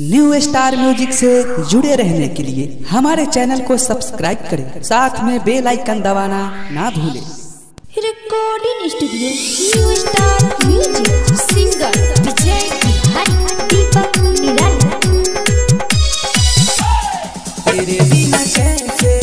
New star music से जुड़े रहने के लिए हमारे चैनल को सब्सक्राइब करें। साथ में बेल आइकन दबाना ना भूलें। Recording studio new star music singer Vijay तेरे बिना कैसे